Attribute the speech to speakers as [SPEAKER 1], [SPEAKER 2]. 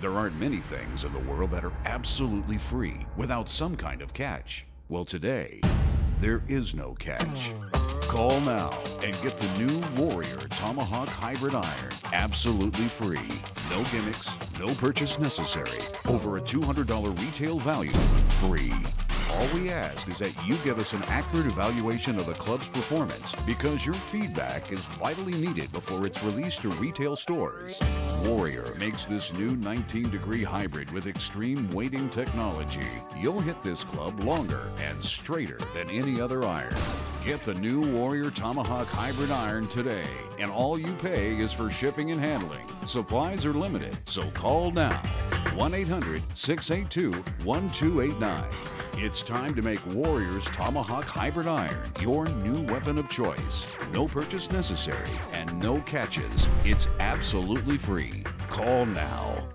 [SPEAKER 1] There aren't many things in the world that are absolutely free without some kind of catch. Well, today, there is no catch. Call now and get the new Warrior Tomahawk Hybrid Iron absolutely free. No gimmicks, no purchase necessary. Over a $200 retail value, free. All we ask is that you give us an accurate evaluation of the club's performance because your feedback is vitally needed before it's released to retail stores. Warrior makes this new 19 degree hybrid with extreme weighting technology. You'll hit this club longer and straighter than any other iron. Get the new Warrior Tomahawk Hybrid Iron today, and all you pay is for shipping and handling. Supplies are limited, so call now 1 800 682 1289. It's time to make Warrior's Tomahawk Hybrid Iron your new weapon of choice. No purchase necessary and no catches. It's absolutely free. Call now